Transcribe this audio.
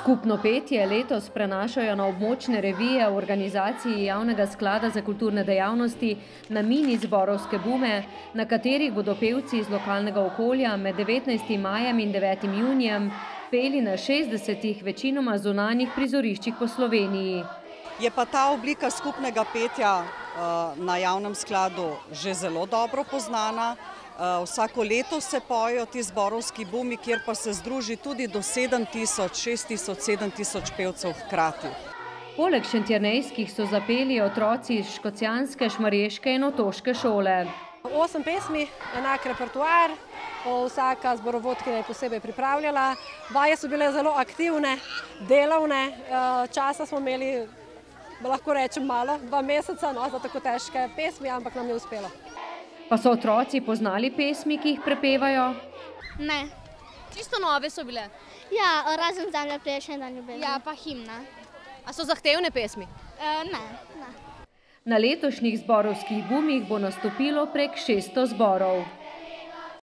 Skupno petje letos prenašajo na območne revije v organizaciji Javnega sklada za kulturne dejavnosti na mini zborovske bume, na katerih bodo pevci iz lokalnega okolja med 19. majem in 9. junijem peli na 60 večinoma zunanjih prizoriščih po Sloveniji. Je pa ta oblika skupnega petja na javnem skladu že zelo dobro poznana. Vsako leto se pojejo ti zborovski bumi, kjer pa se združi tudi do 7 tisoč, 6 tisoč, 7 tisoč pevcev hkrati. Poleg šentjernejskih so zapeli otroci iz škocjanske, šmarješke in otoške šole. Osem pesmi, enak repertoar, vsaka zborovodkinja je posebej pripravljala. Vaje so bile zelo aktivne, delovne, časa smo imeli, lahko rečem malo, dva meseca za tako težke pesmi, ampak nam je uspelo. Pa so otroci poznali pesmi, ki jih prepevajo? Ne. Čisto nove so bile? Ja, razen Zemlja pleše na ljubezen. Ja, pa himna. A so zahtevne pesmi? Ne, ne. Na letošnjih zborovskih bumih bo nastopilo prek 600 zborov.